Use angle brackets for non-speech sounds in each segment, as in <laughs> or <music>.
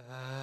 Uh...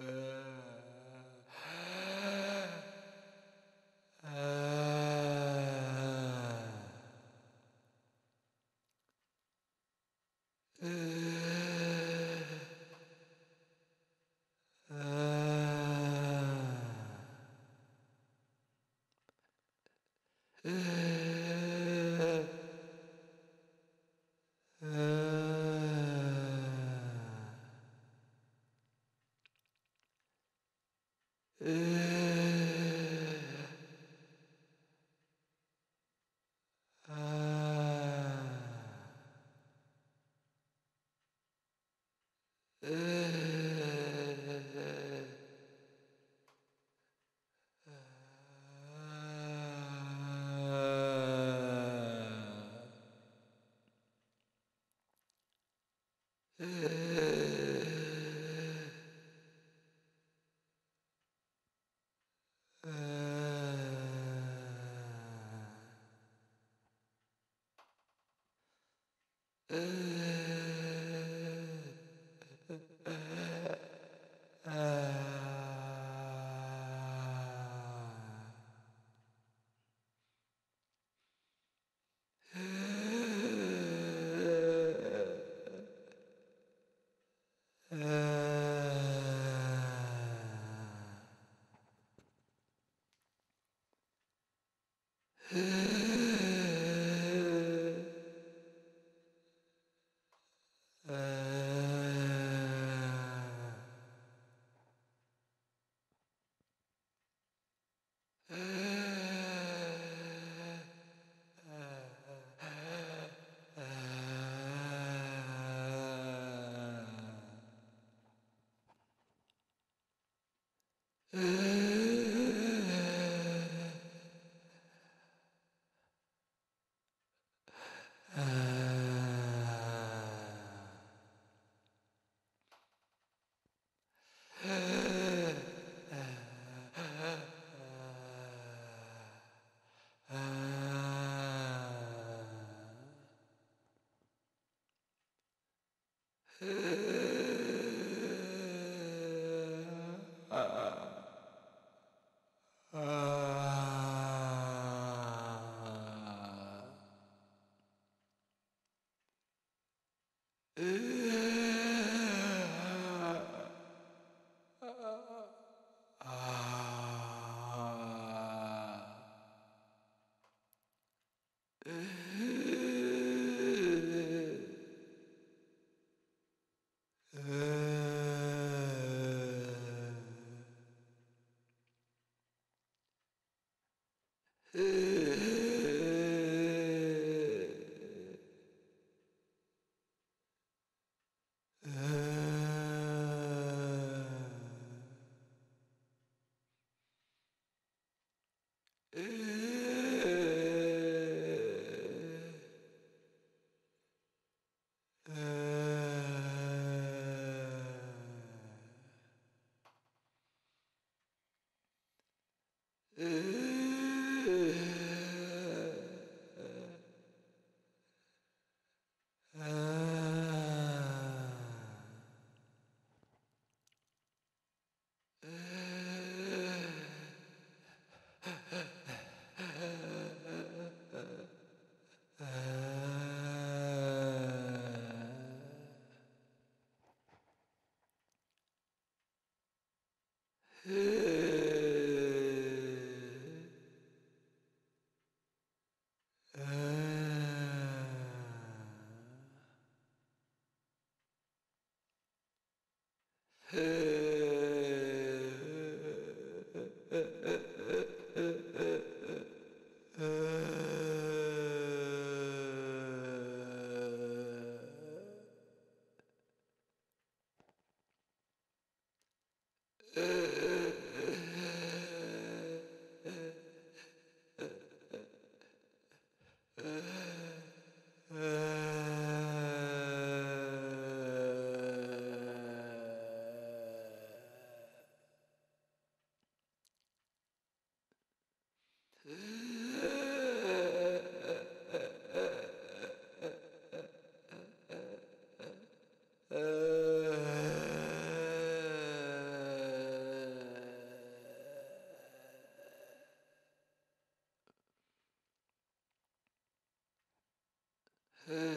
Uh. <gasps> Uh... <laughs> Uh... <laughs> Uh... uh 呃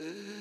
Ugh.